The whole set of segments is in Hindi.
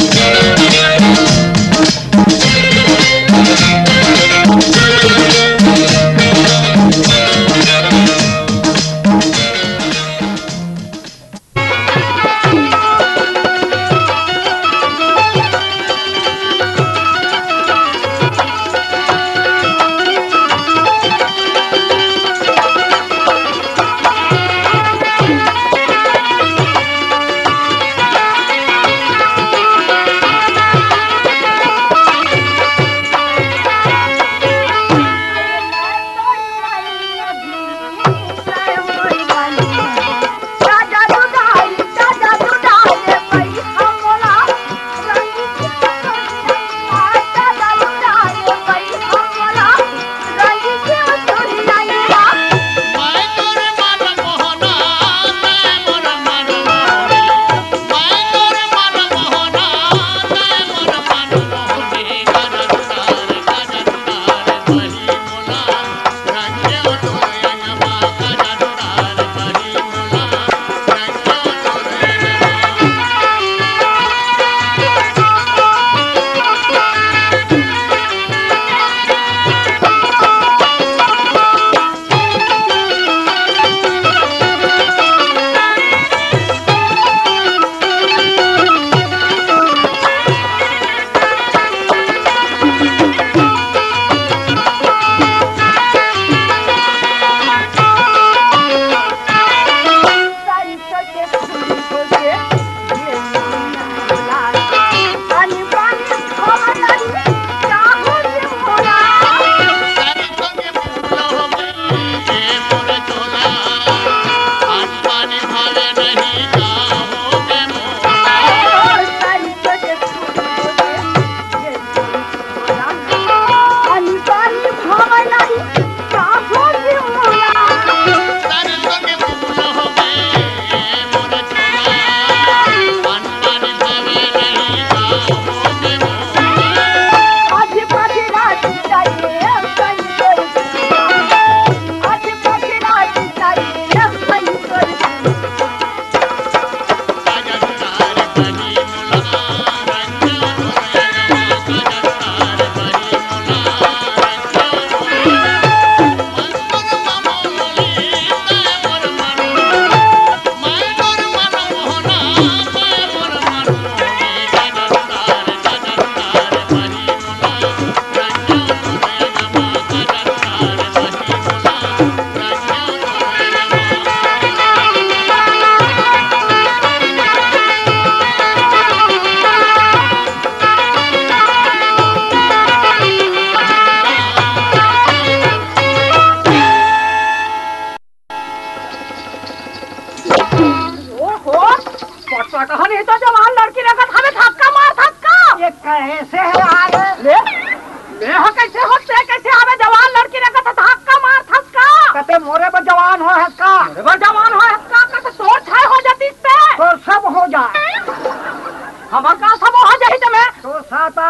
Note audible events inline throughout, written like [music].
कैसे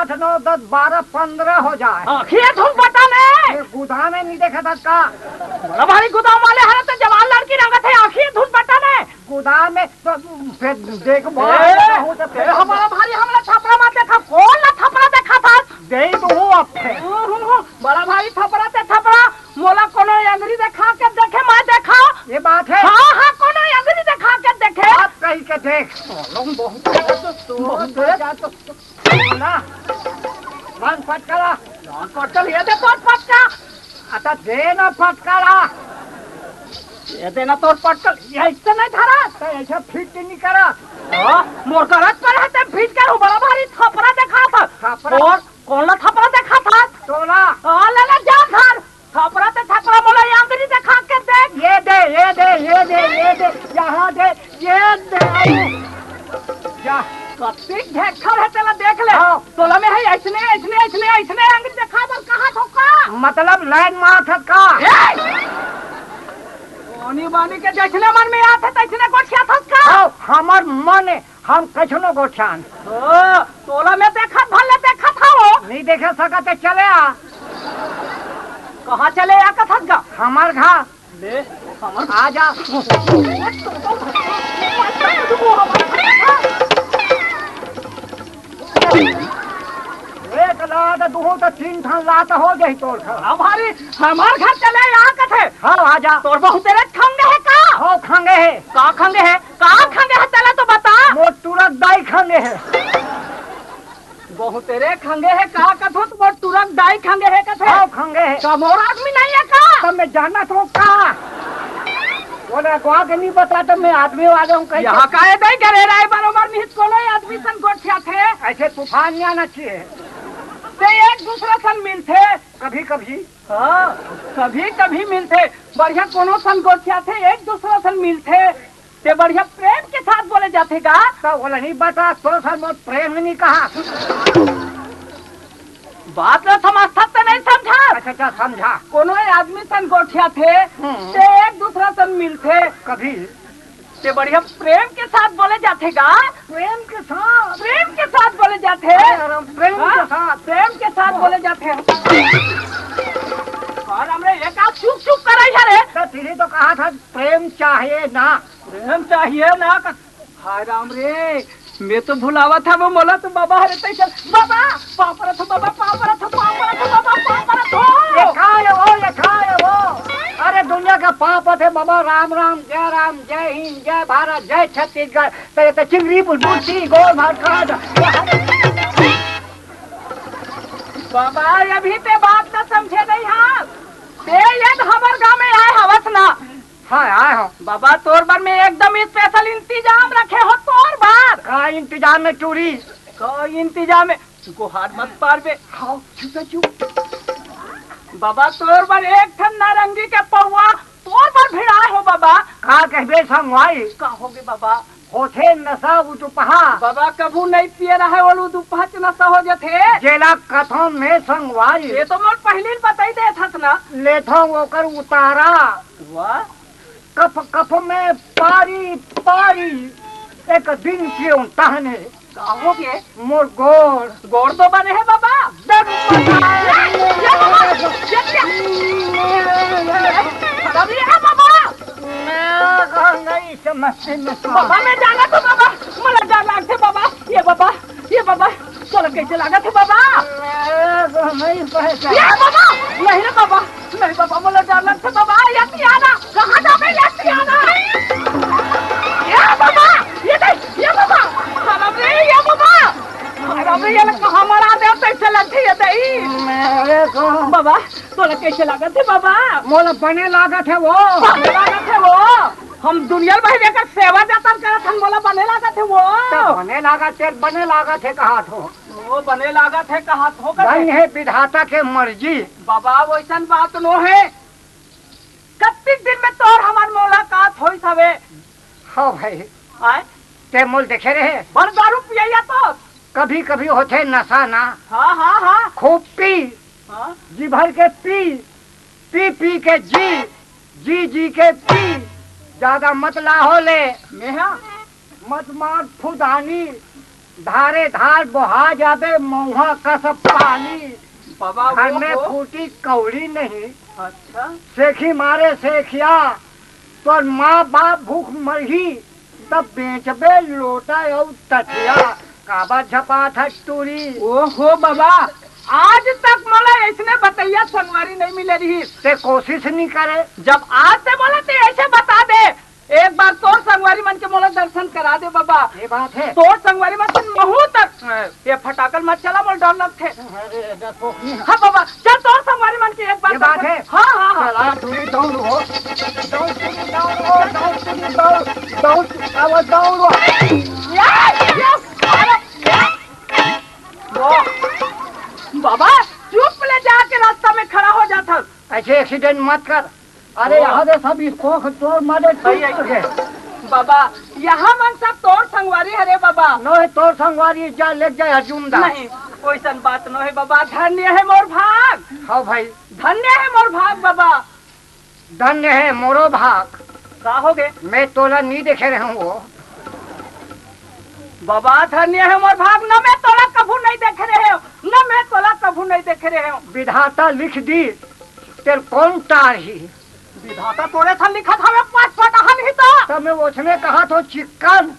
आठ नौ दस बारह पंद्रह हो जाए। आखिर तुम पता ने ये गुदा में नहीं देखा था का बड़ा भारी गोदाम वाले हरे तो जवान लड़की रंगत है आखिर तुम पता ने गुदा में तो फिर देख ए, हमारा भारी हमला छपरा मार देखा कौन ना थपड़ा देखा था? दे दो अब फिर। बड़ा भाई थपड़ा ते थपड़ा मोला कोनो अंगरी देखा के देखे मैं देखा। ये बात है। हाँ हाँ कोनो अंगरी देखा के देखे। आप कही के देख। लोग बहुत बहुत तो ना रंग फटकरा कटल ये तोर पटका आता दे ना फटकरा ये देना तोर पटकल ये इससे नहीं धरा तो ऐसा फिट नहीं करा मोर पर है ते भीज कर बड़ा भारी थपड़ा देखा था थपड़ा? और कौन ला थपड़ा देखा था तोला हाँ ले ले जा घर थपड़ा ते थपड़ा मोला अंगरी देखा के देख ये दे ये दे ये दे ये दे यहाँ दे ये दे जा कत्ती ढेखर है तेला देख ले हाँ। तोला में है ऐसने ऐसने ऐसने ऐसने अंगरी देखा पर कहाँ ठोका मतलब लाइन मार का? पानी बानी के जैसने मन में आते तैसने गोठिया थका आओ, हमर मन हम कछनो गोछान ओ, तोला में देखा भले देखा था वो नहीं देखे सकते चले आ। कहाँ चले या कथक गा? हमार घा ले हमर आ जा। लात दो तो तीन ठान लात हो जाई तोर घर। हमारी हमार घर चले यहाँ कथे? हाँ आजा। तोर बहुत तेरे खंगे है का? हो खंगे है। का खंगे है? का खंगे है चला तो बता। मोर तुरंत दाई खंगे है। बहुत तेरे खंगे है का कथो तो मोर तुरंत दाई खंगे है कथे? हो खंगे है। का मोर आदमी नहीं है का? तब मैं जाना तो का? बोले के नहीं बता तो मैं आदमी वाले हूँ कहीं यहाँ का है दाई करे रहे बरोबर निहित कोनो आदमी सन गोठिया थे ऐसे तूफ़ान नहीं आना चाहिए। ते एक दूसरे सन मिलते कभी कभी हाँ कभी कभी मिलते बढ़िया कोनो सन गोठिया थे एक दूसरे सन मिलते ते बढ़िया प्रेम के साथ बोले जाते का तो बोला नहीं बता तो सर मोर प्रेम नहीं कहा? बात न समझता तो नहीं समझा। अच्छा अच्छा समझा। कोनो आदमी सन गोठिया थे हम्म। ते एक दूसरा सन मिलते कभी ते बढ़िया प्रेम के साथ बोले जाते का प्रेम के साथ? प्रेम के साथ बोले जाते अरे प्रेम के हाँ, साथ। प्रेम के साथ बोले जाते हैं। और हमरे एक आध चुप चुप करे है। रे तो तुझे तो कहा था प्रेम चाहिए ना। प्रेम चाहिए ना। हाय राम रे मैं तो भुलावा था वो मोला तो बाबा हरे तै चल बाबा पापरा था बाबा पापरा था पापरा था बाबा पापरा ये था खाए वो ये खाए वो अरे दुनिया का पाप थे बाबा, राम राम, जय राम, जय हिंद, जय भारत, जय छत्तीसगढ़। तो तो चिंगरी बुलबुल गोल भात बाबा, अभी ते बात न समझे नहीं हाँ। ते ये हमार गाँव में आए हवस ना। हाँ आए हो। बाबा, तोर बार में एकदम स्पेशल इंतज़ाम रखे हो, तोर बार। का इंतज़ाम में चोरी? का इंतज़ाम है गुहार मत पार बे खाओ चुप चुप बाबा, तोर बार एक नारंगी के पौवा तोर बार भिड़ाए हो बाबा का संगवाई का होगे बाबा। होथे नशा उतुपहा बाबा कभू नहीं पिए रहे वालू दुपहच नशा हो जथे जेला कथों में संगवाई। ये तो मोर पहली बताई दे थस ना। लेथो ओकर उतारा। वाह। कफ कफ में पारी पारी। एक दिन क्यों तहने का होगे मोर गोर गोड़ तो बने है बाबा। ये, ये बाबा, ये, ये। [laughs] अभी बाबा। समस्या में बाबा, मैं जाना था बाबा। मला डर लागते बाबा। ये बाबा ये बाबा। चलो कैसे लगा थे बाबा? नहीं पहचान ये बाबा, नहीं रे बाबा, नहीं बाबा, मला डर लगते बाबा। ये पियाना कहाँ जावे ये पियाना ये बाबा, ये नहीं ये बाबा। अरे रे, ये बाबा। कैसे लगते दही बाबा तोला कैसे थे बाबा? मोला बने लागत है वो। बने लगा थे वो? हम दुनिया में लेकर सेवा जतन करत हम बोला बने लगा थे वो? बने लागत है बने लागत है कहा तो वो बने लागत है कहा हो धन है विधाता के मर्ज़ी। बाबा वैसन बात नो है। कत्तीस दिन में तोर हमार मुलाकात होई हवे? हाँ भाई। आए? ते मोल देखे रहे? बड़ दारू पिया तो कभी कभी होते नशा ना हाँ हाँ हाँ। खूब पी। हाँ। जी भर के पी। पी पी के जी। जी जी के पी। ज़्यादा मत लाहो ले मेहा मत मार फुदानी धारे धार बहा जाबे मऊहा कस पानी। घर में फूटी कौड़ी नहीं। अच्छा। सेखी मारे सेखिया। तो माँ बाप भूख मरही। तब बेचबे लोटा और तटिया काबा झपा था टूरी ओ बाबा आज तक मला ऐसने बतैया संगवारी नहीं मिले रही ते कोशिश नहीं करे। जब आज से बोले तो ऐसे बता दे। एक बार तो संगवारी मन के मोला दर्शन करा दे बाबा। ये बात है। तोर संगवारी मन से महू तक। ये फटाकल मत चला मोल डर लगते नहीं है। हाँ बाबा चल तोर संगवारी मन की एक बार ये बात है? हाँ हाँ हाँ। चला टूरी दौड़ो दौड़ टूरी दौड़ो दौड़ टूरी दौड़। बाबा चुप ले जाके रास्ता में खड़ा हो जाता ऐसे एक्सीडेंट मत कर। अरे यहाँ दे सब इसको तोड़ मारे। बाबा यहाँ मन सब तोड़ संगवारी हरे बाबा। नो है तोर संगवारी जा ले जाए हजूमदा नहीं वैसन बात न है बाबा। धन्य है मोर भाग। हाँ भाई। धन्य है मोर भाग बाबा। धन्य है मोरो भाग। का हो गए? मैं तोला नहीं देखे रहा हूँ वो। बाबा धन्य है मोर भाग। न मैं तोला कभू नहीं देख रहे हो। न मैं तोला कभू नहीं देख रहे हो। विधाता लिख दी तेर कौन तार? ही विधाता तोरे था लिखा था मैं पाँच पटाहन ही तो। तब मैं उसने कहा तो चिक्कन।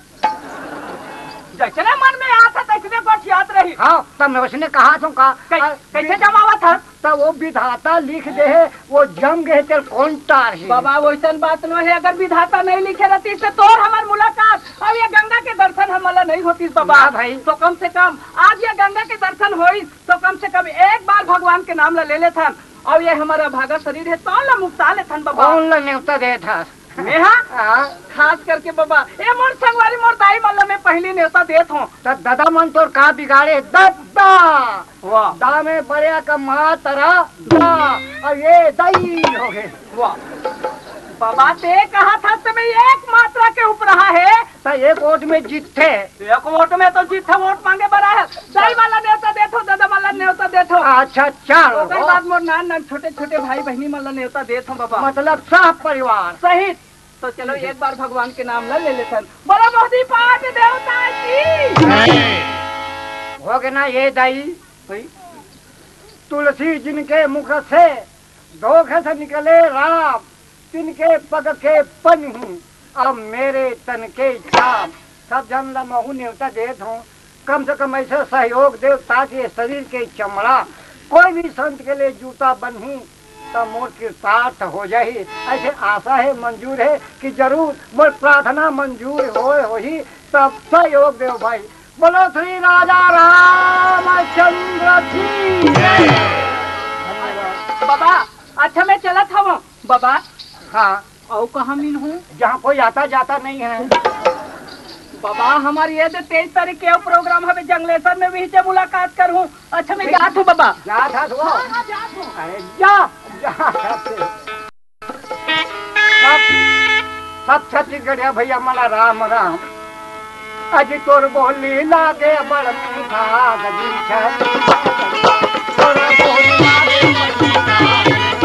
जैसे मन में आता तैसने गोठियात रही। हाँ तब मैं उसने कहा तो का कै, कैसे जमावा था? तब वो विधाता लिख दे है वो जम गए तेरे कौन तार है। बाबा वैसा बात न है अगर विधाता नहीं लिखे रहती तो तोर हमार मुलाकात। और ये गंगा के दर्शन हमारा नहीं होती बाबा। हाँ भाई। तो कम से कम आज ये गंगा के दर्शन होई तो कम से कम एक बार भगवान के नाम ला ले लेथन। और ये हमारा भागा शरीर है तो ला मुक्ता लेथन बाबा। कौन ला न्योता दे था नेहा? हाँ खास करके बाबा ए मोर संगवारी मोर दाई मल्ला में पहली नेसा देत हो। तब दादा मन तोर का बिगाड़े? दद्दा वाह। दा में बड़े का मा तरा दा। और ये दई! हो गए वाह। बाबा ते कहा था? तुम्हें एक मात्रा के ऊपर रहा है। तो एक वोट में जीतते एक वोट में तो जीत वोट मांगे बड़ा है। दाई वाला न्योता देथो दादा वाला न्योता देथो अच्छा चार ओकर बाद मोर नान नान छोटे छोटे भाई बहनी वाला न्योता देत हूँ बाबा। मतलब सब परिवार। सहित तो चलो एक बार भगवान के नाम ला ले लेते बोला मोदी पाठ देवता की। हो गए ना ये दाई। तुलसी जिनके मुख से धोखे से निकले राम। तिनके पग के पन हूँ अब मेरे तन के छाप सब जन ला महू न्योता देत हूँ कम से कम ऐसे सहयोग दे ताकि शरीर के चमड़ा। कोई भी संत के लिए जूता बनी तो मोर कृतार्थ हो जाही। ऐसे आशा है, मंजूर है कि ज़रूर मोर प्रार्थना मंजूर होए होही। तब सहयोग देव भाई। बोलो श्री राजा की। जय। धन्यवाद बाबा अच्छा मैं चला था वो बाबा हाँ और कहा मिल हूँ। जहाँ कोई आता जाता नहीं है। बाबा हमारी ये तेईस तारीख के प्रोग्राम हमें जंगलेश्वर में भी से मुलाकात करूँ। अच्छा मैं जात हूँ बाबा। जा तो हाँ, हाँ, जात हूँ। अरे जा। जा सब छत्तीसगढ़िया भैया मला राम राम। अज तोर बोली लागे बड़ मीठा गजी छ तोर बोली लागे बड़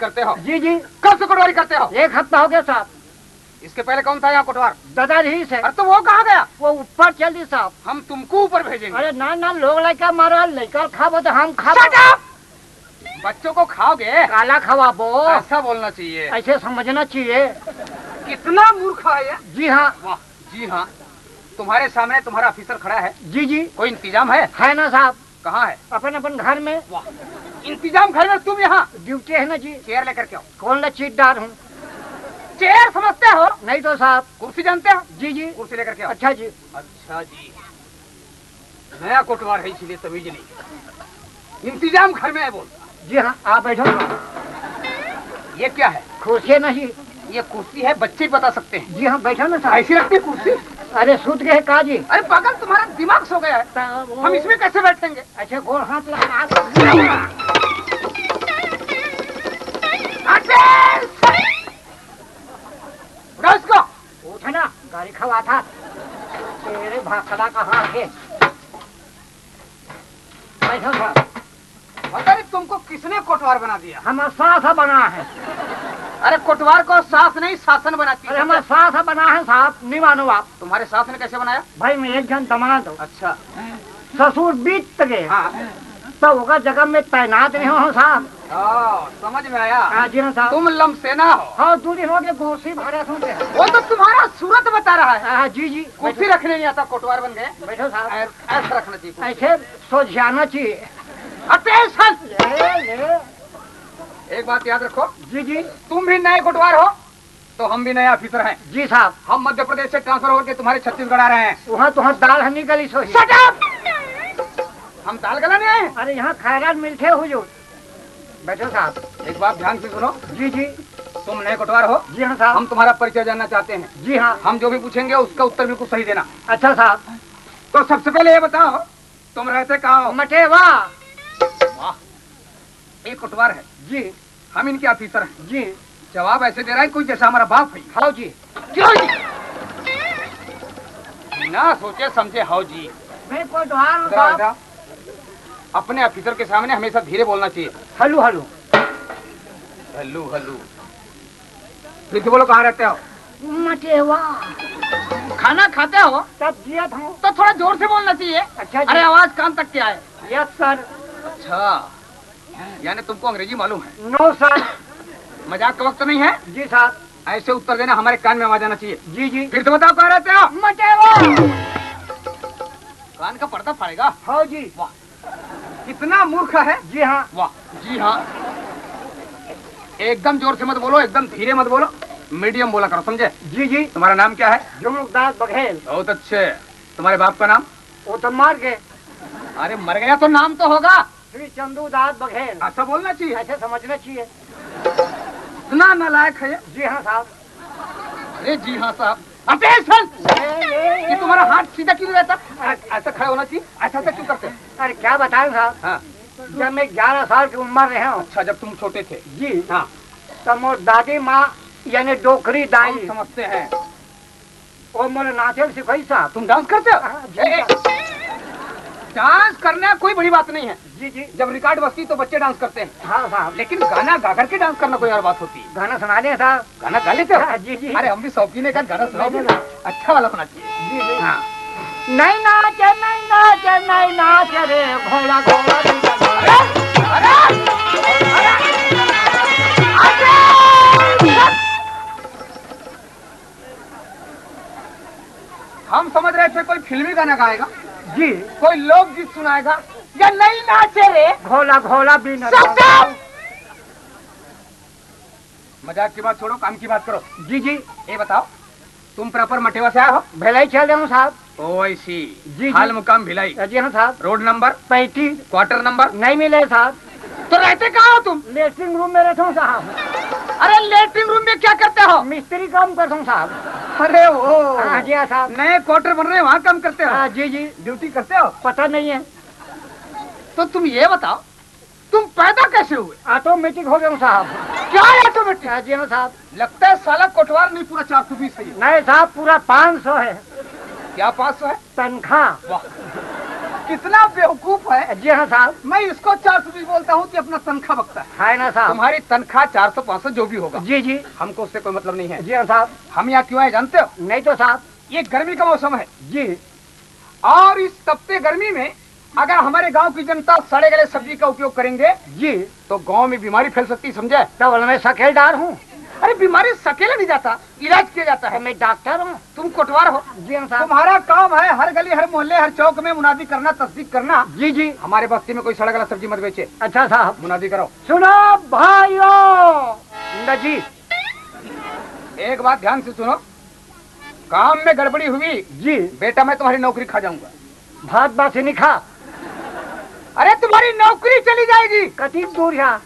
करते हो? जी जी। कब से कोटवारी करते हो? एक हफ़्ता हो गया साहब। इसके पहले कौन था यहाँ कोटवार दादा ही से अरे तो वो कहाँ गया? वो ऊपर चल दी साहब। हम तुमको ऊपर भेजेंगे। अरे ना ना लोग लड़का मारा लड़का खाबो तो हम खाबो बच्चों को खाओगे? काला खवाबो ऐसा बोलना चाहिए। ऐसे समझना चाहिए। कितना मूर्ख है ये? जी हाँ। वाह जी हाँ। तुम्हारे सामने तुम्हारा ऑफिसर खड़ा है। जी जी। कोई इंतज़ाम है? है ना साहब। कहाँ है? अपन अपन घर में। वाह। इंतज़ाम घर में तुम यहाँ ड्यूटी है ना जी? चेयर लेकर के आओ। कौन ला चीट डार हूँ? चेयर समझते हो? नहीं तो साहब। कुर्सी जानते हो? जी जी। कुर्सी लेकर के आओ। अच्छा जी। अच्छा जी। नया कोटवार है इसीलिए तमीज नहीं। इंतज़ाम घर में है बोल। जी हाँ आप बैठो। ये क्या है? खुर्सी नहीं ये कुर्सी है बच्चे बता सकते हैं। जी हाँ बैठो ना साहब। ऐसी रखती है कुर्सी? अरे सूत गए का जी अरे पागल तुम्हारा दिमाग सो गया है। हम इसमें कैसे बैठेंगे? अच्छा गोल हाथ लगा उठना गाड़ी खवा था। तेरे भाखड़ा कहाँ है। बैठो साहब तुमको किसने कोटवार बना दिया? हमारा साथ बना है। अरे कोटवार को सास नहीं शासन बनाती अरे हमारा साथ बना है साहब नहीं मानो आप। तुम्हारे सास ने कैसे बनाया? भाई मैं एक जन दमाद हूँ अच्छा। ससुर बीत गए। हाँ। तो होगा जगह में तैनात नहीं हो साहब। समझ में आया। हाँ जी हाँ साहब। तुम लमसेना हो। हाँ दूरी हो के गोसी भरे वो तो तुम्हारा सूरत बता रहा है। हाँ जी जी। कुर्सी रखने नहीं आता कोटवार बन गए। बैठो साहब। ऐसा रखना चाहिए ऐसे सोच जाना चाहिए। अटेंशन एक बात याद रखो। जी जी। तुम भी नए कोटवार हो तो हम भी नए ऑफिसर हैं। जी साहब। हम मध्य प्रदेश से ट्रांसफ़र होकर तुम्हारे छत्तीसगढ़ आ रहे हैं। वहाँ तो दाल हनी गली सो हम दाल गलाने आए अरे यहाँ खैरात मिलते हुजूर। बैठो साहब एक बात ध्यान से सुनो। जी जी। तुम नए कोटवार हो। जी हाँ साहब। हम तुम्हारा परिचय जानना चाहते हैं। जी हाँ। हम जो भी पूछेंगे उसका उत्तर बिल्कुल सही देना। अच्छा साहब। तो सबसे पहले ये बताओ तुम रहते कहाँ मटेवा। वाह एक कोटवार है। जी हम इनके ऑफिसर हैं। जी जवाब ऐसे दे रहा है कोई जैसा हमारा बाप है। हाँ जी। क्यों जी। बिना सोचे समझे। हाउ जी। मैं कोई आओ। अपने ऑफिसर के सामने हमेशा धीरे बोलना चाहिए। Hello hello. हल्लू हल्लू फिर बोलो कहाँ रहते हो? खाना खाते हो? तब दिया था तो थोड़ा ज़ोर से बोलना चाहिए। अच्छा अरे आवाज़ कान तक क्या है यस सर। अच्छा। यानी तुमको अंग्रेज़ी मालूम है। नो सर मज़ाक का वक्त नहीं है? जी सर ऐसे उत्तर देना हमारे कान में आवाज़ आना चाहिए। जी जी. फिर तो बताओ कहाँ रहते हो? कान का पर्दा फाड़ेगा। हाँ जी. वाह। कितना मूर्ख है. जी हाँ. वाह। जी हाँ। एकदम ज़ोर से मत बोलो एकदम धीरे मत बोलो। मीडियम बोला करो समझे? जी जी. तुम्हारा नाम क्या है? जुमलदास बघेल. बहुत अच्छे। तुम्हारे बाप का नाम? वो तो मार गए. अरे मर गया तो नाम तो होगा। श्री चंदूदास बघेल। ऐसा बोलना चाहिए। ऐसे समझना चाहिए। इतना नालायक है जी हाँ साहब। अरे जी हाँ साहब। ले, तुम्हारा हाथ सीधा क्यों रहता? ऐसा खड़ा होना चाहिए। ऐसा ऐसा क्यों करते? अरे क्या बताएँ साहब? हाँ। जब मैं ग्यारह साल की उम्र रहे हूँ। अच्छा जब तुम छोटे थे। जी। हाँ। तब मोर दादी माँ यानी डोकरी दाई। समझते हैं। वो मोरे नाचल सिखाई साहब। तुम डांस करते हाँ, हो डांस करना कोई बड़ी बात नहीं है। जी जी। जब रिकॉर्ड बजती तो बच्चे डांस करते हैं। हाँ साहब लेकिन गाना गा करके डांस करना कोई और बात होती। है गाना सुना दें साहब। गाना गा लेते हो? हाँ, जी जी। अरे हम भी शौकीन है गाना नहीं, नहीं, अच्छा वाला होना चाहिए जी जी। हाँ। नहीं नाचे नहीं नाचे नहीं नाचे रे घोड़ा घोड़ा। हम समझ रहे थे कोई फिल्मी गाना गाएगा। जी। कोई लोकगीत सुनाएगा? या नहीं नाचे रे? घोड़ा बिना Shut मज़ाक की बात छोड़ो काम की बात करो। जी जी। ये बताओ तुम प्रॉपर मटेवा से आए हो? भिलाई चल हूँ साहब। सी जी। हाल मुकाम भिलाई। जी हाँ साहब। Road number? पैंतीस। Quarter number? नहीं मिले साहब। तो रहते कहा हो तुम? लेटरिन रूम में रहता हूँ साहब। अरे लेटरिन रूम में क्या करते हो? मिस्त्री काम करता हूँ साहब। अरे ओ। हाँ जी साहब। नए क्वार्टर बन रहे हैं वहाँ काम करते हो? हाँ जी जी। ड्यूटी करते हो? पता नहीं है। तो तुम ये बताओ तुम पैदा कैसे हुए? ऑटोमेटिक हो गए साहब। क्या ऑटोमेटिक हाँ जी हाँ साहब। लगता है साला कोटवार नहीं पूरा चार सौ बीस है नहीं साहब पूरा पाँच सौ है। क्या पाँच सौ है? तनख्वाह। वाह। कितना बेवकूफ़ है। जी हाँ साहब। मैं इसको चार सौ बीस बोलता हूँ कि अपना तनख्वाह बकता है। है ना साहब। तुम्हारी तनख्वाह चार सौ पाँच सौ जो भी होगा। जी जी। हमको उससे कोई मतलब नहीं है। जी हाँ साहब। हम यहाँ क्यों आए जानते हो? नहीं तो साहब। ये गर्मी का मौसम है। जी। और इस तपते गर्मी में अगर हमारे गाँव की जनता सड़े गले सब्ज़ी का उपयोग करेंगे जी। तो गाँव में बीमारी फैल सकती समझे? तब मैं सकेलदार हूँ। अरे बीमारी सकेला नहीं जाता इलाज किया जाता है। मैं डॉक्टर हूँ। तुम कोटवार हो। जी साहब। तुम्हारा काम है हर गली हर मोहल्ले हर चौक में मुनादी करना तस्दीक करना। जी जी। हमारे बस्ती में कोई सड़क वाला सब्ज़ी मत बेचे। अच्छा साहब। मुनादी करो सुनो भाइयों। जी। एक बात ध्यान से सुनो। काम में गड़बड़ी हुई। जी। बेटा मैं तुम्हारी नौकरी खा जाऊँगा। भात बासी नहीं खा। अरे तुम्हारी नौकरी चली जाएगी। कति दूर यहाँ?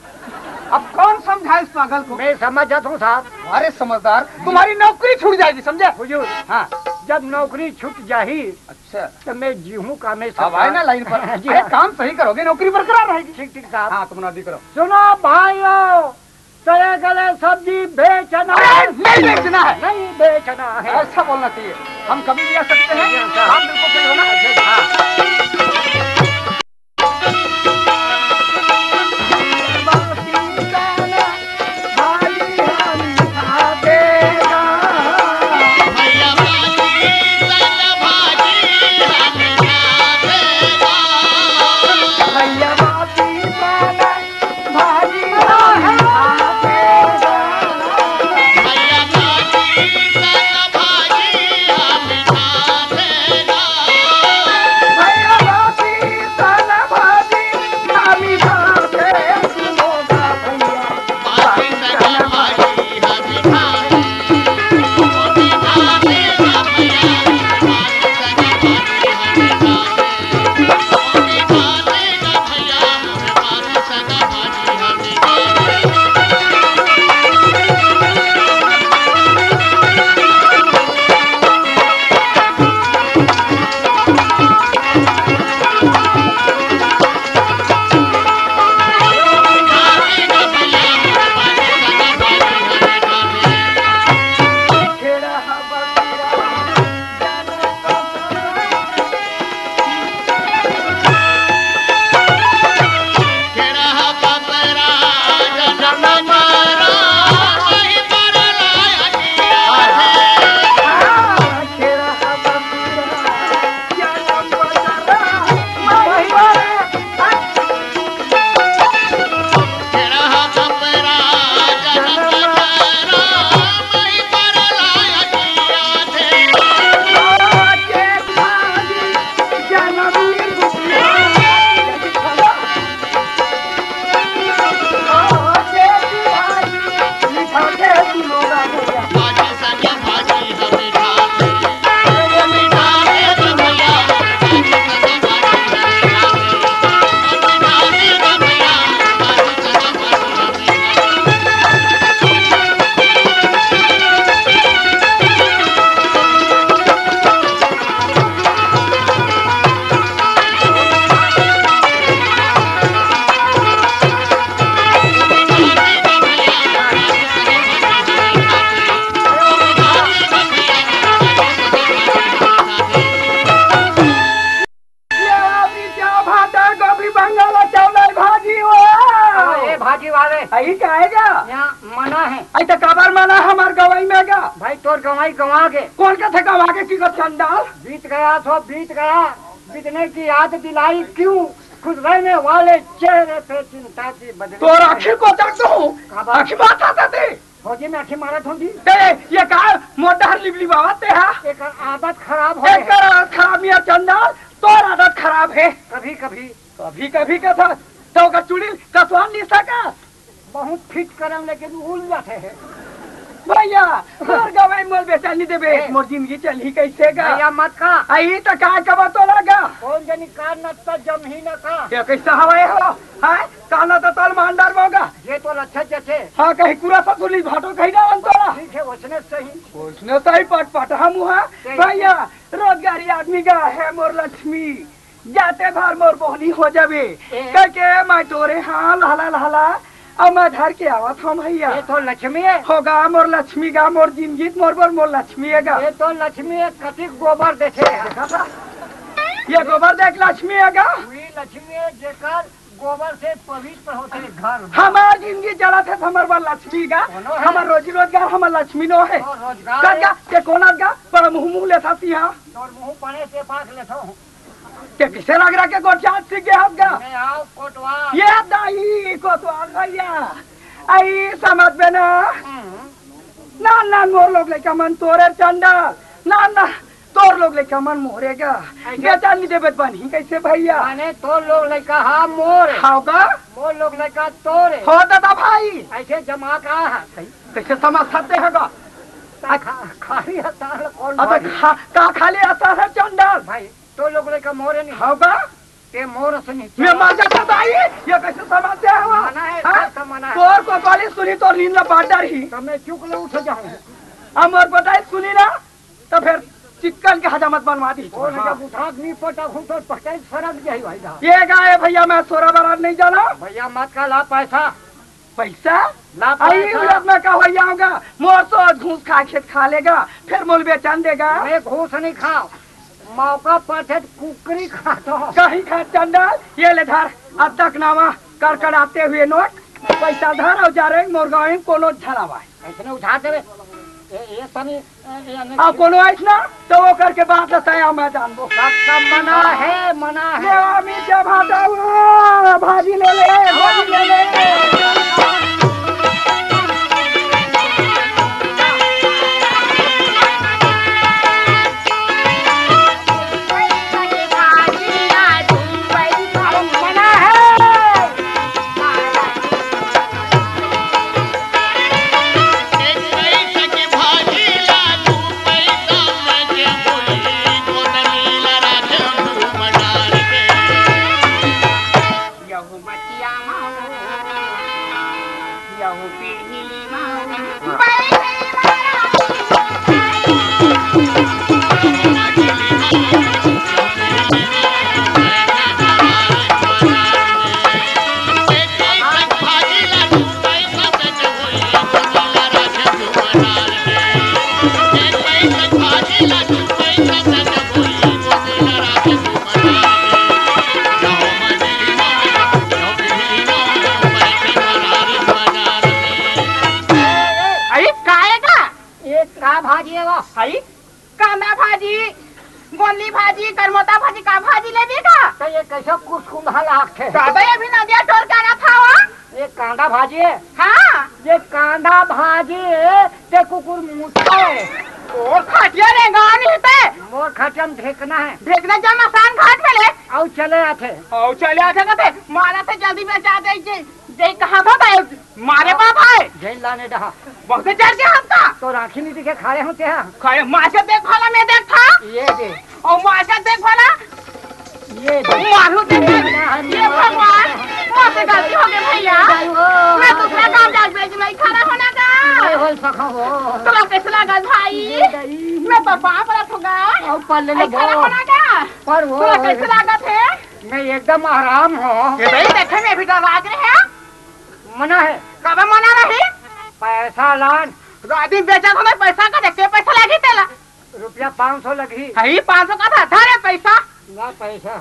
अब कौन समझा इस पागल को? मैं समझ जाता हूँ साहब। अरे समझदार तुम्हारी नौकरी छूट जाएगी समझे? हुजूर हाँ। जब नौकरी छूट जाही अच्छा। तो मैं जी हूँ मैं अब आए ना लाइन पर। [laughs] जी हाँ। काम सही करोगे नौकरी बरकरार रहेगी। ठीक ठीक साहब। हाँ तुम नौकरी करो। सुनो भाइयों तले गले सब्ज़ी बेचना नहीं बेचना है। नहीं बेचना है। ऐसा बोलना चाहिए। हम कभी भी आ सकते हैं। ज़िंदगी चली कैसे गा? मत का आई तो का कबा तो लगा कौन जनी कार न तो जम ही न का ये कैसा हवाए हो? हाय काना तो तल मांडर मोगा ये तो अच्छा जैसे। हाँ कहीं पूरा ससुली भाटो कहीं ना अंतोला ठीक है उसने सही। उसने सही पट पट हम हुआ। भैया रोजगारी आदमी का है मोर लक्ष्मी। जाते भर मोर बोहनी हो जावे। कह के मैं तोरे हाँ लहला लहला अब मैं घर के आवत हम भैया ये तो लक्ष्मी है होगा मोर लक्ष्मी का मोर ज़िंदगी मोर पर मोर लक्ष्मी है ये तो लक्ष्मी है कति गोबर हैं ये गोबर देख लक्ष्मी है वही लक्ष्मी है जेकर गोबर से पवित्र होते घर हमार ज़िंदगी चला थे हमार बार लक्ष्मी का हमार रोजी रोज़गार हमार लक्ष्मी नो है रोज़गार का के कोना का पर मुँह मुँह लेता सिया और मुँह पड़े से पाक लेता हूँ के किसे लग रहा के गोचात से के हाथ गा मैं आओ कोटवा ये दाई को तो भैया। आई समझ में ना? हम्म, ना ना मोर लोग लेके मन तोरे चंदा ना ना तोर लोग लेके मन मोरेगा ऐसे? बेचा नहीं देवे बनी कैसे भैया? माने तो लोग लड़का हा मोर। है। खाओगा मोर लोग लड़का तोर। है। हो दादा भाई। ऐसे जमा का है। कैसे समझ सकते हैं गा? ता खा खाली असाल कौन अबे खा का खाली आता है चंडाल भाई तो लोग का मोरे नहीं होगा? ते मोर से नहीं मैं मज़ा करता ही ये कैसे समझते हैं वो मना है हाँ? सब मना है। तोर को गाली सुनी तो नींद में बांट रही। तो मैं चुक ले उठ जाऊँ? अमर बताई सुनी ना तो फिर चिकन के हजामत बनवा दी। और जब उठा नहीं पटा हूँ तो पटे सरक जाई भाई साहब। ये गाय भैया मैं सोरा बारात नहीं जाना। भैया मत का ला पैसा। पैसा? में का भैया होगा मोर तो घूस खा खेत खा लेगा फिर मूल बेचन देगा। मैं घूस नहीं खाओ मौका पाछे कुकरी खाता। कहीं खा चंडाल ये ले धर अब तक नामा कर कर आते हुए नोट। पैसा धर और जा रहे मोर गाँव कोनो झलावा ऐसे उठा देवे ये अब कोनो ऐसा तो वो करके बात बताया मैं जानबो। सब मना है मना है। आमी जब भाजी ले ले भाजी ले ले। है अभी नदिया टोर का ना ये कांदा भाजी है। हाँ। ये कांदा भाजी है ते कुकुर मुझसे और खटिया रे गाँव नहीं पे मोर खटम ढेकना है। देखने जा मसान घाट में ले। और चले आते। आओ चले आते कते मारा से जल्दी बचा दे जे जे कहा था बे मारे बाप है। जेल लाने डहा। बहुत चढ़ के हमका तो राखी नहीं दिखे खाए हैं खाए मासे देख वाला मैं देख था ये दे। और मासे देख वाला ये मारू देख ये भगवान मुझसे गलती हो गई भैया। मैं दूसरा काम जाग भेज नहीं खड़ा होना का ये हो सका हो तोरा कैसे लगा भाई? मैं तो पाप रखूँगा। और पल्ले ले खड़ा होना का पर वो तोरा कैसे लगा थे मैं एकदम आराम हो। ये भाई देखे में भी डर लग रहे हैं। मना है। कब मना रही? पैसा लान। आदमी बेचा तो मैं पैसा का देखते पैसा लगी तेला। रुपया पाँच सौ लगी। पाँच सौ का था रे पैसा। ना पैसा।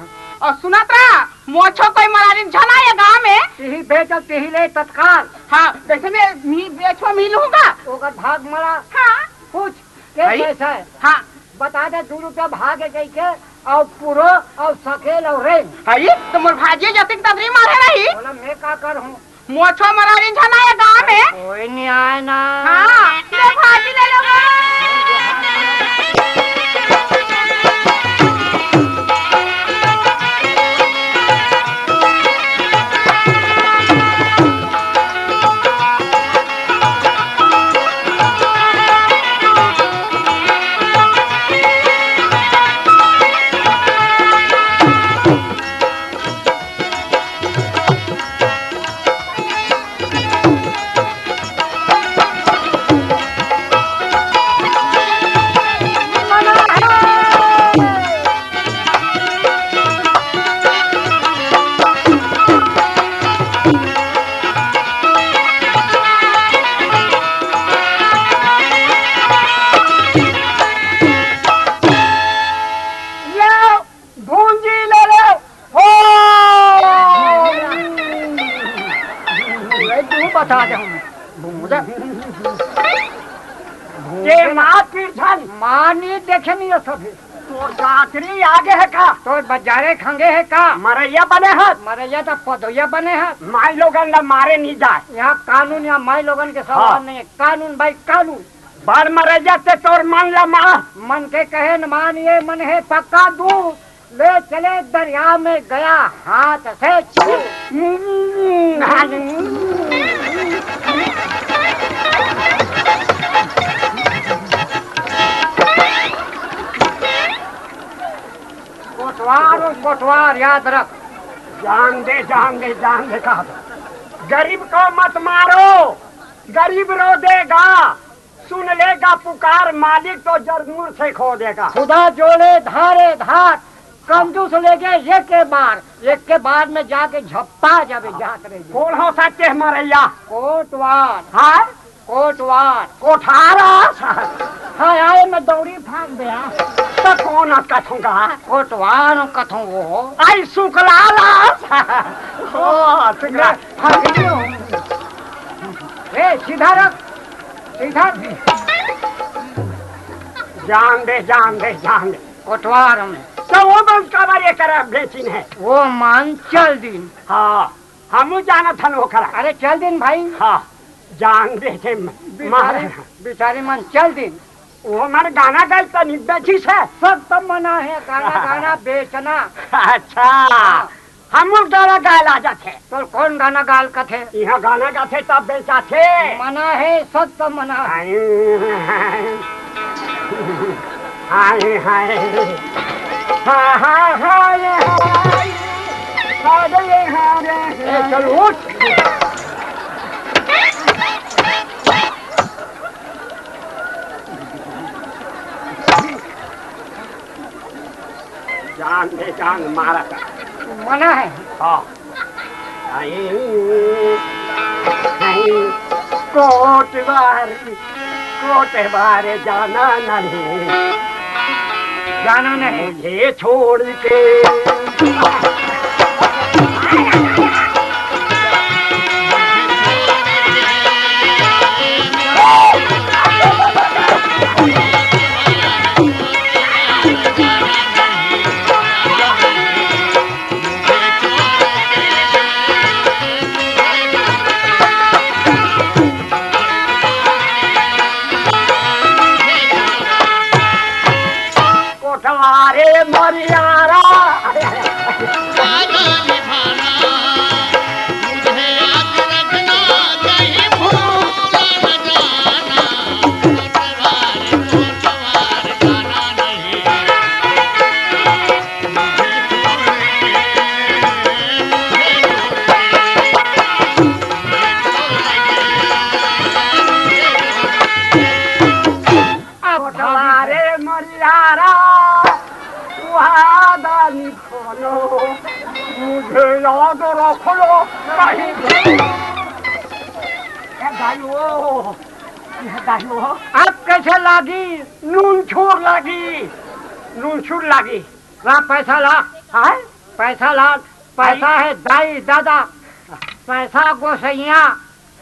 और सुना था मोछो कोई मरारी झना ये गाँव में? तिही बेचल तिही ले तत्काल। हाँ जैसे मैं मी बेचो मिलूँगा ओकर भाग मरा। हाँ। पूछ के? पैसा है? हाँ। बता दे दू रुपया भागे गई के? और पूरो और सकेल और रेंग है तो मोर भाजी जतिक तदरी मारे रही? बोला मैं का कर? हूँ मोछो मरारी झना ये गाँव में? कोई नहीं आए ना। हाँ भाजी ले लो ले। [laughs] देखे नहीं है सभी तो आगे है का? तो बजारे खंगे है का? मरैया बने हाथ मरैया तो पदोया बने हैं। माई लोगन ला मारे नहीं जाए। यहाँ कानून यहाँ माई लोगन के सवाल हाँ। नहीं है। कानून भाई कानून। बार मरैया से तोर मान ला माँ। मन के कहे न मानिए मन है पक्का दू। ले चले दरिया में गया हाथ से छू कोटवार और कोटवार याद रख। जान दे जान दे जान दे कहा गरीब को मत मारो। गरीब रो देगा। सुन लेगा पुकार। मालिक तो ज़रूर से खो देगा। खुदा जोड़े धारे धार। कंजूस ले गए एक के बार एक के बाद में जाके झप्पा जावे जात रही। कौन हो सकते हैं मरैया कोटवार। हाँ? कोटवार। कोठारा? हाँ आए मैं दौड़ी भाग गया। तो कौन कथूँगा? कोटवार कथू वो? आई गयो। ए सीधा रख सीधा जान दे जान दे जान दे। कोटवार में। तो वो बस कबारे कर बेचिन है। वो मान चल दिन। हाँ हम जाना था वो करा अरे चल दिन भाई। हाँ। जान दे थे बिचारे मार। बिचारे मन चल दिन। वो मन गाना गाई तो नहीं बेची से। सब तो मना है गाना गाना बेचना। अच्छा। हम लोग गाना गाए ला जाते। तो कौन गाना गाल का थे यहाँ गाना गाते तब बेचा थे मना है सब तो मना है। हाय हाय। हाय हाय। हाय हाय हाय। चल जान दे जान मारा था मना है? हाँ। कोट बार कोट बार जाना नहीं। जाना नहीं। मुझे छोड़ के। अब कैसे लागी? नून छूर लगी। नून छूर लागी। ला पैसा ला। हाँ? पैसा ला। पैसा है दाई दादा। पैसा गोसैया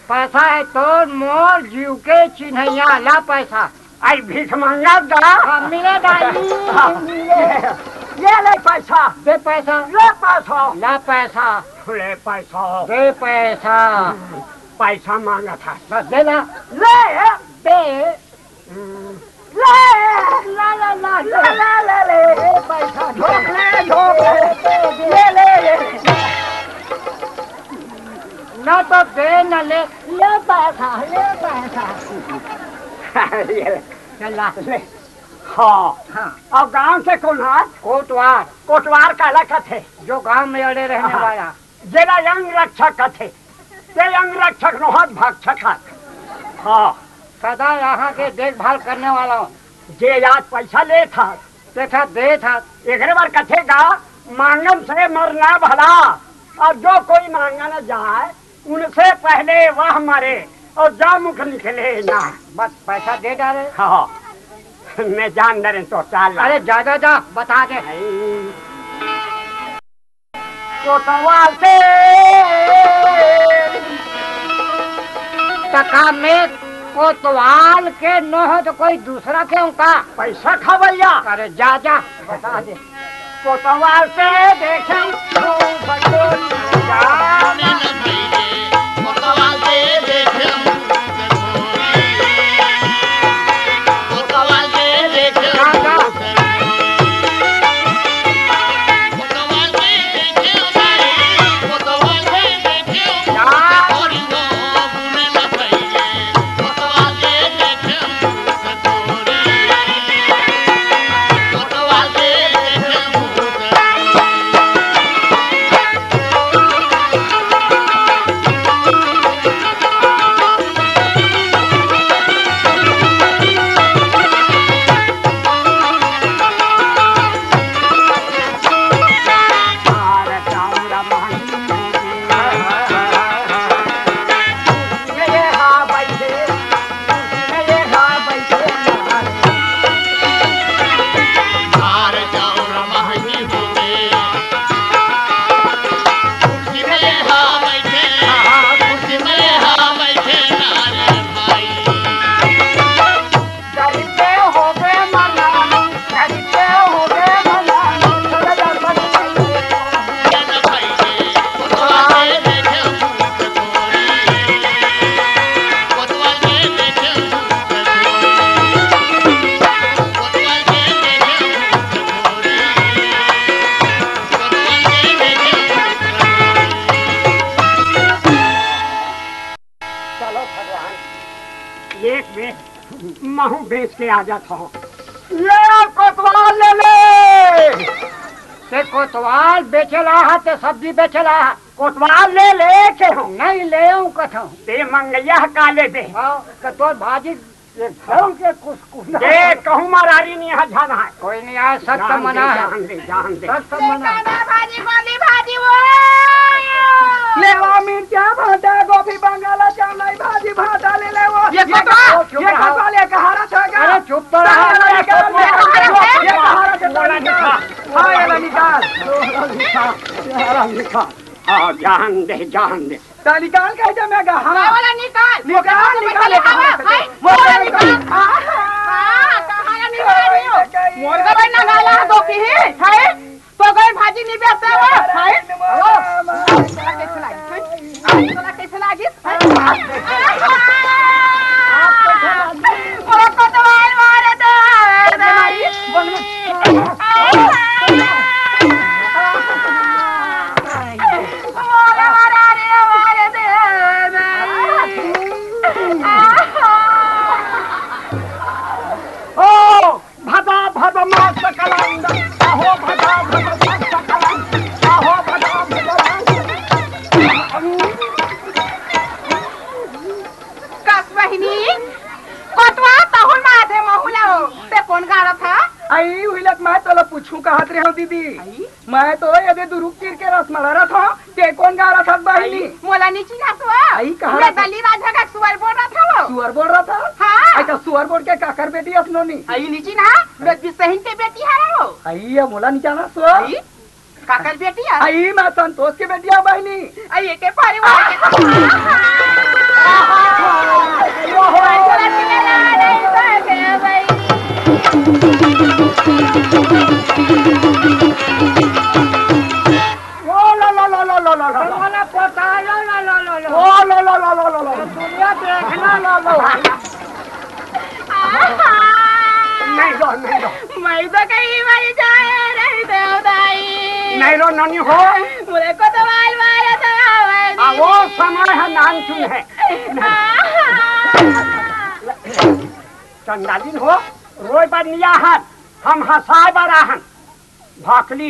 पैसा है तोर मोर जीव के चिन्हैया। ला पैसा। आई भीख मांगा दा। हाँ, मिले दाई। मिले। ये ले पैसा। दे पैसा। ले पैसा। ला पैसा। ले पैसा। दे पैसा। पैसा मांगा था। बस दे ला। ले दे ले ला ला ला ले ले ले ले पैसा ले ले। ले ले न तो दे न ले। ले पैसा ले पैसा। चल। ला। हाँ। हाँ। अब गाँव से कौन है कोटवार। कोटवार का लखा थे जो गाँव में अड़े रहने हाँ। वाला। जेला अंग रक्षक का थे ते अंग रक्षक नोहत भक्षक है। हाँ सदा यहाँ के देखभाल करने वाला हूँ। जे आज पैसा ले था देखा दे था। एक बार कथेगा मांगन से मरना भला। और जो कोई मांगा न जाए उनसे पहले वह मरे और जा मुख निकले ना। बस पैसा दे डाले हाँ मैं जान डरे तो चाल अरे जा जा जा बता दे। कोतवाल से। टका में कोतवाल के न हो तो कोई दूसरा क्यों का? पैसा खबैया अरे जा जा, बता दे। कोतवाल से देखे। बेच के आ जाता हूँ ले कोतवाल ले ले। ते कोतवाल बेचला है ते सब्ज़ी बेचला है। कोतवाल ले ले के हूँ नहीं ले हूँ कथा ते मंगैया काले दे। हाँ कतौर तो भाजी ये खाऊं के कुछ कुछ ना कहूँ मारारी नहीं यहाँ जाना है कोई नहीं आया सख्त मना है जान दे जान दे सख्त मना है भाजी गोली भाजी वो लेवा मिर्चा भाटा गोभी बंगाला चावलाई भाजी भाटा ले ले वो ये कटवा, ये रहो। ले कहारा छगा अरे चुप तो रहो ये कहारा ये कहारा से बोला निकाल। हाँ ये निकाल हाँ जान दे जान दे ता निकाल के जा जमेगा हाँ वाला निकाल निकाल निकाल हाँ हाँ कहाँ निकाल हाँ हो निकाल मोर का भाई ना गाला दो की है हाय तो गए भाजी नहीं बेचते हो हाय चला कैसे लागी कैसे लागी मैं तोला पूछूँ कहत रे हो दीदी मैं तो यदि दुरुप तीर के रस मला रहा था ते कौन गा रहा था बहिनी मोला नीची ना तो आई कहाँ मैं रहा था? राजा का सुअर बोल रहा था सुअर बोल रहा था हाँ आई तो सुअर बोल के काकर बेटी असनोनी आई नीची ना बेटी सहिन के बेटी है वो आई ये मोला निकाला सुअर आई काकर बेटी है आई मैं संतोष की बेटी है बहिनी आई के परिवार के लो लो लो लो लो लो वाला पोता लो लो लो लो लो ओ लो लो लो लो लो लो दुनिया देखना लो लो नहीं लो नहीं लो मैं तो कहीं मर जाए नहीं देवदाई नहीं लो ननी हो मुझे को तो है है हो हम हसाए बार आहन भाकली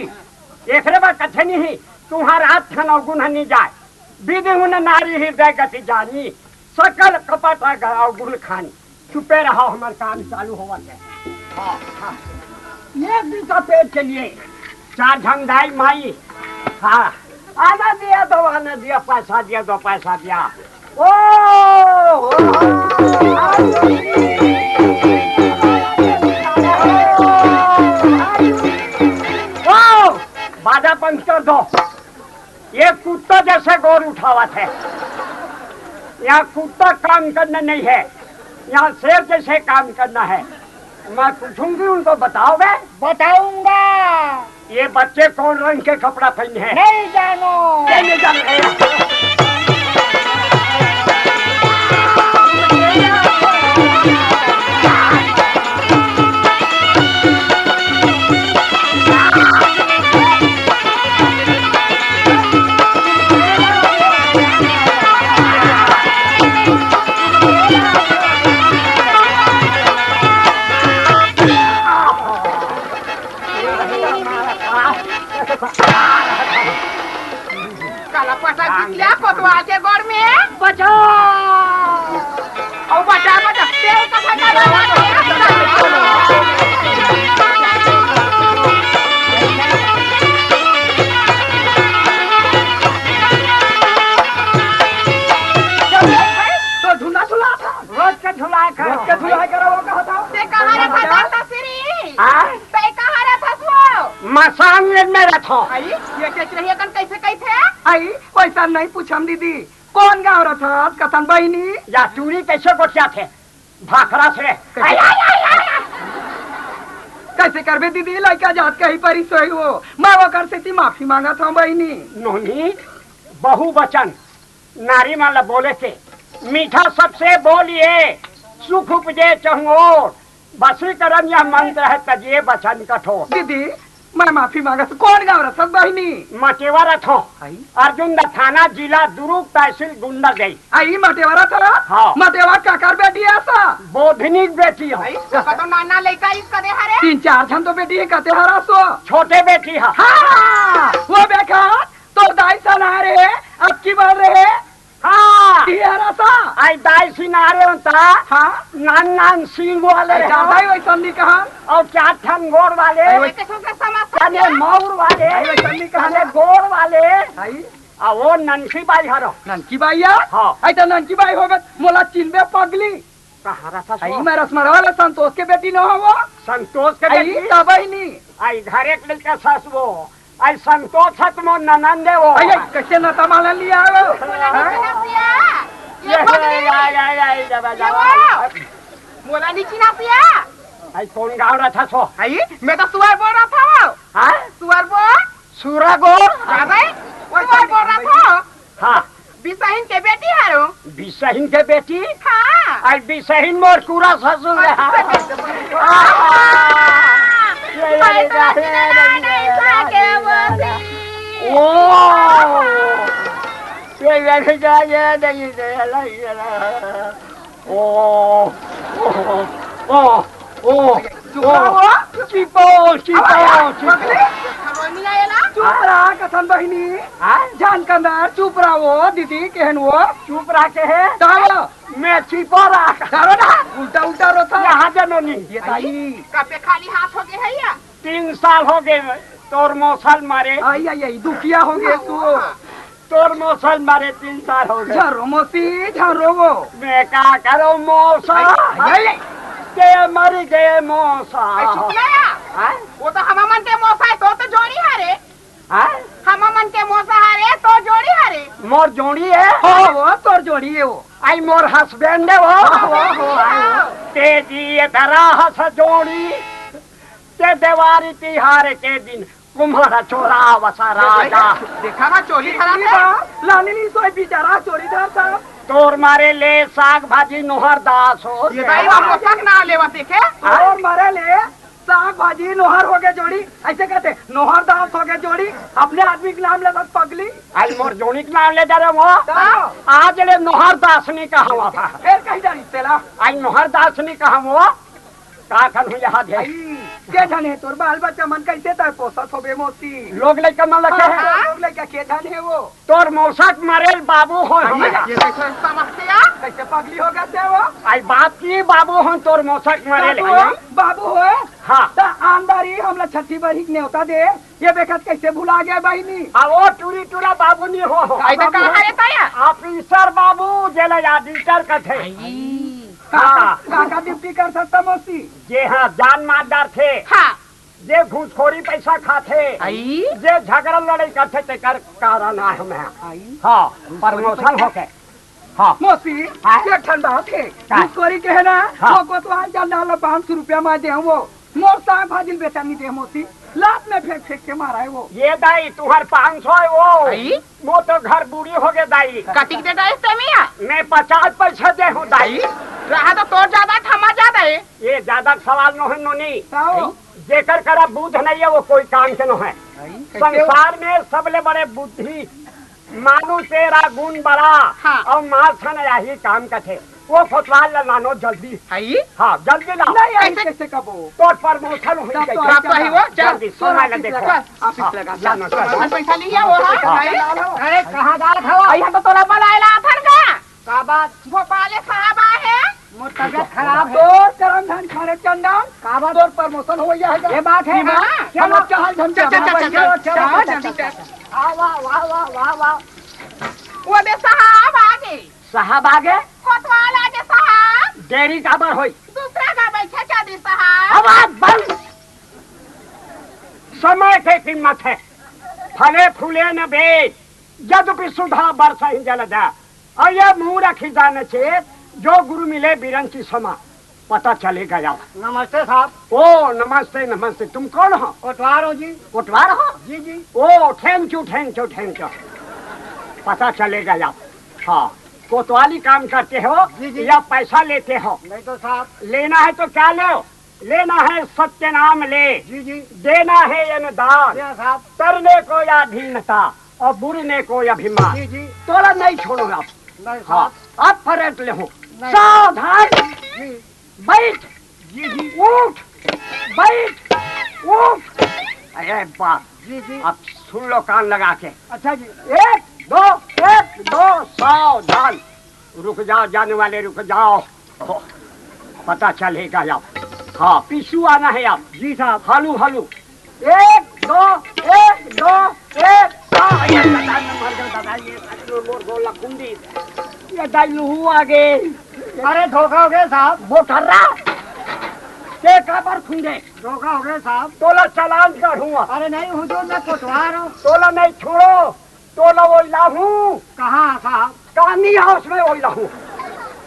एकरे बार कथे नहीं तुम्हार हाथ खन अवगुण नहीं जाए विधि उन नारी हृदय गति जानी सकल कपट अवगुण खानी चुपे रहो हमार काम चालू होवा के हाँ हाँ एक दिन का पेट के लिए चार झंडाई माई हाँ आना दिया दो आना दिया पैसा दिया दो पैसा दिया ओ, ओ बाजा पंच कर दो। ये कुत्ता जैसे गौर उठावा थे यहाँ कुत्ता काम करना नहीं है। यहाँ शेर जैसे काम करना है। मैं पूछूँगी उनको बताओगे? बताऊँगा। ये बच्चे कौन रंग के कपड़ा पहने हैं? नहीं जानो। नहीं जान। किया कोतवा के गोड़ में बचाओ और बचा बचा तेल का तो झूला झूला था। रोज के झुलाए रोज के झूला करा वो कहा था। ते कहाँ हाँ? ते कहाँ सो मसान में रखो। ये कह रही कन कैसे कैसे आई वैसा नहीं पूछम दीदी। कौन गाँव रहा था कथन बहिनी? या चूड़ी कैसे गोटिया थे भाखरा से। कैसे? करबे दीदी? लड़का जात कहीं परी सोई हो। मैं वो कर से माफ़ी मांगा था बहिनी। नोनी बहु वचन। नारी माला बोले थे मीठा सबसे बोलिए। सुख उपजे चहुओर। बसी करम यह मंत्र है तजिए वचन कठोर। दीदी मैं माफ़ी मांगा कौन गाँव रहा? सब बहिनी। मटेवा रथो आई। अर्जुन द थाना जिला दुरुप तहसील गुंडा गई। आई मटेवारा था? हाँ। मटेवा काकार बेटी है ऐसा? बोधनी बेटी हो। तो नाना लड़का इसका दे हरे तीन चार छन तो बेटी है कहते हरा सो छोटे बेटी है। हाँ। वो देखा तो दाई सन आ रहे अब की बढ़ रहे? हाँ। ती आई दाई सिनारे होता। हाँ। नान नान सींग वाले ऐसा भाई वैसा नहीं कहा। और चार ठन गोर वाले कैसे का समझ कने मौर वाले। आई वैसा नहीं कहा। कने गोर वाले। आई और वो ननसी बाई हरो। ननकी बाई है हाँ। आई तो ननकी बाई मोला चिन्हबे पगली। कहा रहा था आई मैं रसमर वाले संतोष के बेटी न हो वो संतोष के बेटी? तब ही नहीं आई घर एक लड़का सस वो संतोष है तुम ननंदे वो। आई आई, कैसे न तमाला लिया? हो? हाँ? वो। मोला नीची ना पिया। आई कौन गाँव रहा था सो आई मैं तो सुअर बोल रहा था। हाँ? सुअर बोल? सूरा गोर क्या भाई सुअर बोल रहा था। हाँ। बिसाहिन के बेटी हारो बिसहीन के बेटी? हाँ। आई बिसहीन मोर पूरा ससुर है। मैं चिपो रहा कथन बहिनी हाँ जान कंदर चुप रहा। वो दीदी केहन वो चुप रह के है। मैं चिपो रहा ना उल्टा उल्टा रोता यहाँ जनोनी ये कब खाली हाथ हो। गए है। या तीन साल हो। गए तोर मौसल मारे आई आई आई दुखिया हो गए तू तोर मौसल मारे तीन साल हो गए झरो मोसी झरो मैं क्या करो मौसा के मर गए मौसा। या। हाँ? वो तो हम मन के मोसा है तो तो जोड़ी हारे। हाँ? हम मन के मोसा हारे तो जोड़ी हारे। मोर जोड़ी है? हो। वो तोर जोड़ी है वो। आई मोर हस्बैंड है वो। हो, हो, हो। धरा हस जोड़ी। ते देवारी तिहार के दिन कुम्हारा चोरा वसा राजा। देखा ना चोली खराब है। लानी नी सोई बिचारा चोरी दार था तोर मारे ले साग भाजी नोहर दास हो ना लेवा देखे। और मारे ले साग भाजी नोहर हो गए जोड़ी। ऐसे कहते नोहर दास हो गए जोड़ी। अपने आदमी के नाम ले बस पगली। आई मोर जोड़ी के नाम ले जा रहे वो आज ले नोहर दास ने कहा हुआ था। फिर कहीं जानी तेला आई नोहर दास ने कहा वो का खन यहाँ आई। के जाने तोर बाल बच्चा मन कैसे था पोसत हो बे लोग ले कमल रखे हैं। हाँ, लोग लेके के जाने वो। तोर मौसक मरेल बाबू हो ये कैसे समझते कैसे पगली हो गए थे वो? आई बात की बाबू हो तोर मौसक मरेल बाबू बाबू हो हाँ। ता आंदारी हमला छठी बारी के दे। ये बेखत कैसे भुला गया बहिनी? आ वो टूरी टूरा बाबू नहीं हो आई तो कहा हारे ताया? ऑफिसर बाबू जेल ऑडिटर का थे काका काका कर सकता मौसी? जे हाँ जान मारदार थे। हाँ। जे घूसखोरी पैसा खाते आई। जे झगड़ा लड़ाई करते ते कर कारण है हमें आई। हाँ प्रमोशन हो के। हाँ। मौसी हाँ? ये ठंडा थे। का? कहे ना हाँ। को तो आज डाला पाँच सौ रुपया में दे वो। मोर साग भाजिल बेचनी दे मौसी। लात में फेंक फेंक के मारा है वो। ये दाई तुम्हार पाँच सौ है वो। आई? वो तो घर बूढ़ी हो गए दाई। कटिक दे दे इससे मैं पचास पैसे दे हूँ दाई। रहा तो तोर ज़्यादा थमा ज़्यादा है ये ज़्यादा सवाल न है नोनी। जेकर करा बुद्ध नहीं है वो कोई काम के न है। संसार में सबले बड़े बुद्धि मानु तेरा गुण बड़ा। हाँ। और मार छन यही काम का थे वो फुटवाल ला लानो जल्दी। आई? हाँ जल्दी लाओ। नहीं आई कैसे- कबो? तो प्रमोशन हुई तब गई तो आप ही वो जल्दी सोना ला देखो ऑफ़िस लगा जानो, चलो। पैसा लिया वो हाँ। अरे कहाँ जा रहा था आई तो तोरा बुलाएला थन का। का बात? भोपाल साहब आए हैं? मोर तबियत खराब तो करम धन खाने चंदन। का बात? तोर प्रमोशन हो जाएगा ये बात है हाँ। चलो चल धन चल चल चल चल चलो, चल जल्दी चल वाह वाह वाह वाह वाह वाह वो दे साहब आगे साहब आगे कोतवाल आगे साहब। देरी काबर हुई? दूसरा का बैठा चादी साहब। आवाज़ बंद। समय की कीमत है। फले फूले न बेच यद्यपि सुधा बरसा ही जल जा और ये मुँह रखी जाने से जो गुरु मिले बिरंची समा। पता चलेगा यार नमस्ते साहब। ओ नमस्ते नमस्ते। तुम कौन हो? कोटवार हो जी। कोटवार हो? जी जी। ओ thank you thank you thank you. पता चलेगा यार हाँ। कोतवाली काम करते हो जी, जी। या पैसा लेते हो? नहीं तो साहब। लेना है तो क्या लो? लेना है सत्य नाम ले। जी जी। देना है अनुदान साहब। करने को या अधीनता और बुरने को अभिमान। जी जी। तोला नहीं छोड़ूँगा। हाँ साहब। आप फरेट ले हो। सावधान। बैठ। जी जी। उठ। बैठ। उठ। अरे बाप। जी जी। अब सुन लो कान लगा के। अच्छा जी। एक दो। एक दो सावधान रुक जाओ जाने वाले रुक जाओ। पता चलेगा आप हाँ पीछू आना है आप जी साहब। हालू हालू। एक दो एक दो एक आगे अरे धोखा हो गया साहब। वो कर रहा के काबर खुंडे धोखा हो गया साहब। तोला चालान करूँगा अरे नहीं हुजूर मैं कोतवार हूँ। तोला नहीं छोड़ो। तोला वो लाहू कहाँ साहब कहानी हाउस में वो लाहू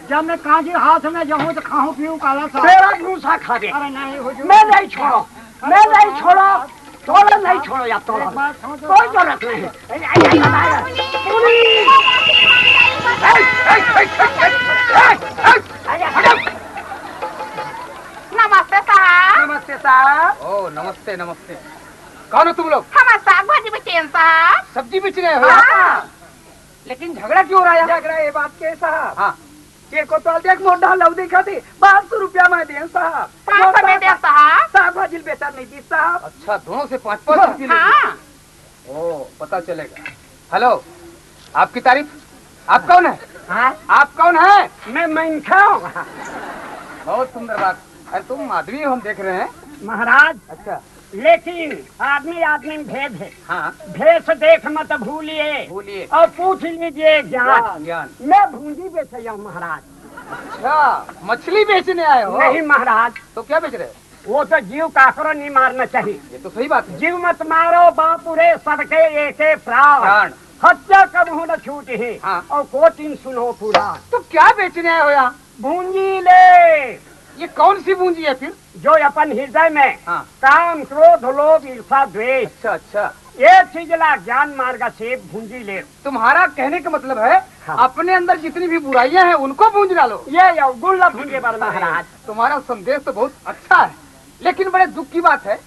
जब मैं काजी हाथ में जाऊँ तो खाऊं पीऊं काला साहब तेरा भूसा खा दे अरे नहीं मैं नहीं छोड़ो मैं नहीं छोड़ो तोला नहीं छोड़ो या तोला एक बात सुनो तो कोई ज़रूरत नहीं है! नमस्ते साहब नमस्ते साहब ओ नमस्ते नमस्ते कौन हो तुम लोग? हम साग भाजी बेचेन साहब। सब्ज़ी बेच रहे हो हाँ। लेकिन झगड़ा क्यों हो रहा है झगड़ा ये बात के साहब। हाँ। को तो देख मोटा लव दिखा पाँच सौ रुपया मैं दे साहब। पाँच सौ में दे साहब। साहब भाजी बेचा नहीं दी साहब। अच्छा दोनों से पाँच पाँच रुपये हाँ। ओ पता चलेगा। हेलो आपकी तारीफ़? आप कौन है? हाँ। आप कौन है? मैं मैं हूँ। बहुत सुंदर बात। अरे तुम आदमी हम देख रहे हैं। महाराज। अच्छा। लेकिन आदमी आदमी में भेद है। हाँ। भेष देख मत भूलिए। बोलिए और पूछ लीजिए ज्ञान। ज्ञान मैं भूंजी बेच रहा हूँ महाराज। अच्छा मछली बेचने आए हो? नहीं महाराज। तो क्या बेच रहे? वो तो जीव काकरो नहीं मारना चाहिए। ये तो सही बात है। जीव मत मारो बापुरे सबके एके प्राण। प्राण। हत्या कब हो न छूट है। हाँ। और कोटिन सुनो पूरा। तो क्या बेचने आए हो यहाँ? भूंजी ले। ये कौन सी पूंजी है फिर? जो अपन हृदय में हाँ। काम क्रोध लोभ ईर्षा द्वेष। अच्छा अच्छा। ये चीज़ ला ज्ञान मार्ग से भूंजी ले। तुम्हारा कहने का मतलब है हाँ। अपने अंदर जितनी भी बुराइयाँ हैं उनको पूंज डालो। ये अवगुण ला भूंजे पर महाराज। तुम्हारा संदेश तो बहुत अच्छा है लेकिन बड़े दुख की बात है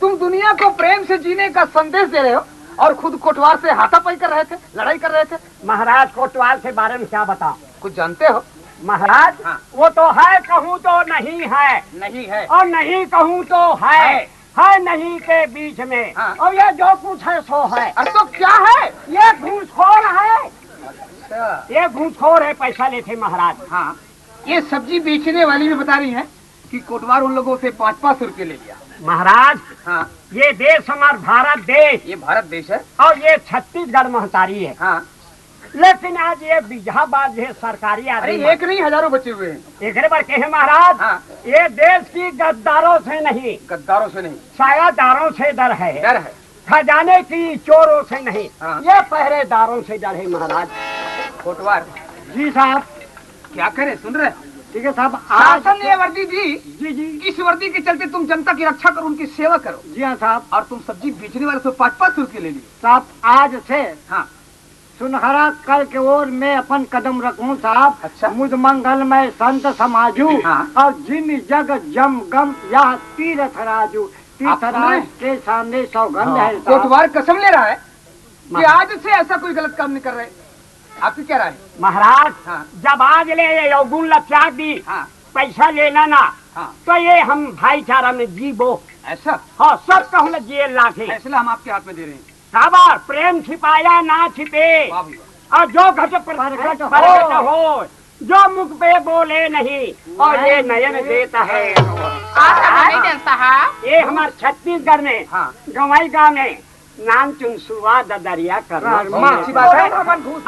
तुम दुनिया को प्रेम से जीने का संदेश दे रहे हो और खुद कोटवार से हाथापाई कर रहे थे लड़ाई कर रहे थे। महाराज कोतवाल के बारे में क्या बताओ कुछ जानते हो? महाराज हाँ। वो तो है कहूँ तो नहीं है। नहीं है। और नहीं कहूँ तो है। है। है नहीं के बीच में। हाँ। और ये जो कुछ है सो है। अरे तो क्या है? ये घूसखोर है। अच्छा। ये घूसखोर है पैसा लेते महाराज। हाँ। ये सब्ज़ी बेचने वाली भी बता रही है कि कोटवार उन लोगों से पाँच पाँच सौ रुपये ले लिया। महाराज हाँ। ये देश हमारा भारत देश। ये भारत देश है? और ये छत्तीसगढ़ महतारी है। हाँ। लेकिन आज ये बीजाबाद है सरकारी अरे आदमी एक नहीं हज़ारों बचे हुए हैं। एक बार कहे महाराज हाँ। ये देश की गद्दारों से नहीं गद्दारों से नहीं। सायादारों से डर है। डर है। खजाने की चोरों से नहीं हाँ। ये पहरेदारों से डर है महाराज। कोटवार। जी साहब। क्या करे सुन रहे ठीक है साहब आज शासन ने ये वर्दी दी जी जी। इस वर्दी के चलते तुम जनता की रक्षा करो उनकी सेवा करो। जी हाँ साहब। और तुम सब्ज़ी बेचने वाले से पाँच पाँच रुपये ले लिए। साहब आज से हाँ। सुनहरा कल के ओर मैं अपन कदम रखूँ साहब। अच्छा। मुझ मंगल में संत समाजू हाँ। और जिन जग जम गम या तीर्थ राजू। तीर्थ के सामने सौगंध हाँ। है साहब। कसम ले रहा है कि आज से ऐसा कोई गलत काम नहीं कर रहे। आपकी क्या राय? महाराज हाँ। जब आज ले ये अवगुण लक्षा दी हाँ। पैसा लेना ना हाँ। तो ये हम भाईचारा में जीवो। ऐसा? हाँ सब कहूँ जेल लाखे फैसला हम आपके हाथ में दे रहे हैं। खबर प्रेम छिपाया ना छिपे। और जो घट पर प्रकट हो। जो मुख पे बोले नहीं और ये नयन देता है। ये हमारे छत्तीसगढ़ में हाँ। गवाई गाँव में नाम चुन सुवा दरिया बात है।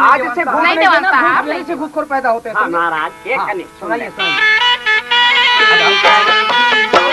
आज से नहीं लेने से घूसखोर पैदा होते हैं। हाँ महाराज एक हाँ, सुनाइए। [laughs]